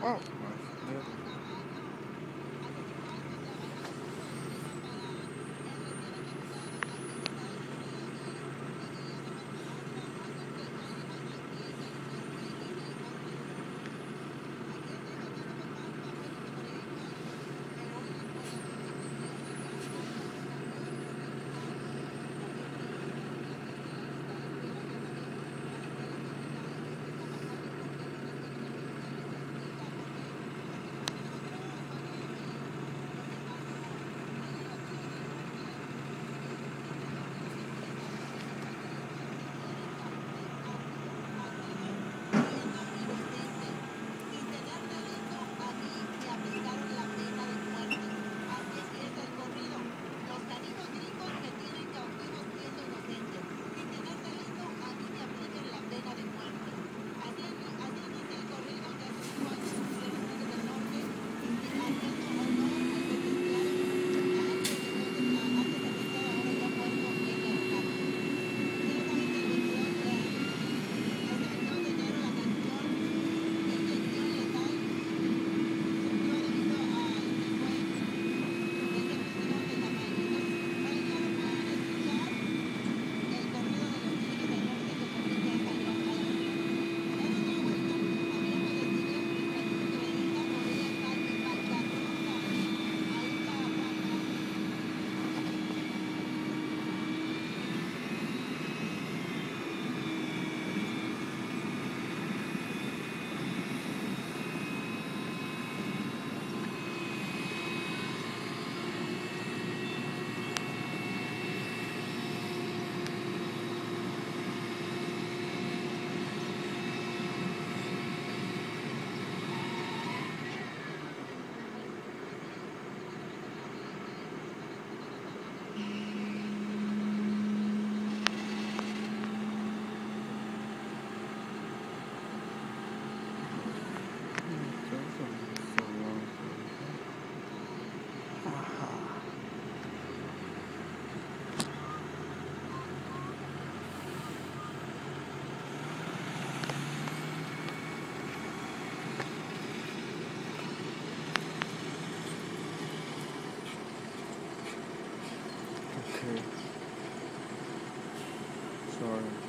哦 Okay. Sorry.